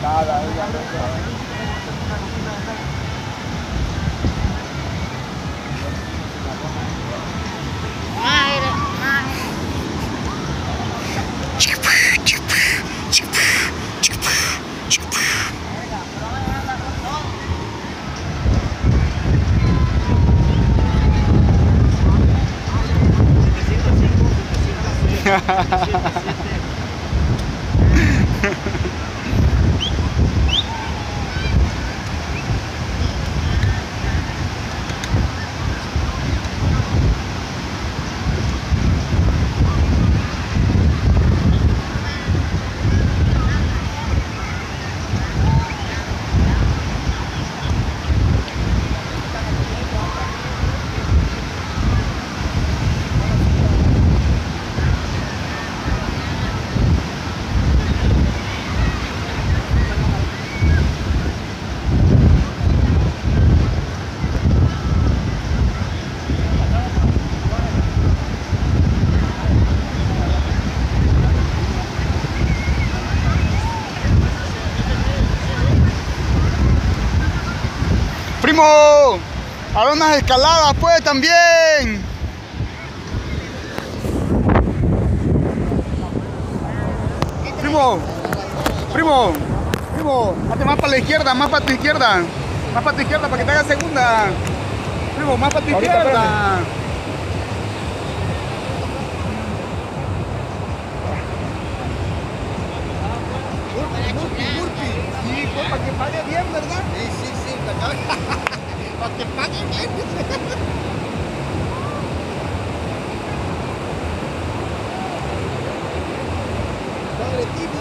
casa aí, já Ha ha ha ha. Primo, a unas escaladas pues también. Primo, primo, primo, hazte más para la izquierda, más para tu izquierda. Más para tu izquierda para que te haga segunda. Primo, más para tu Ahorita, izquierda. Sí, pues, para que pague bien, ¿verdad? Sí, sí, sí, colectivo.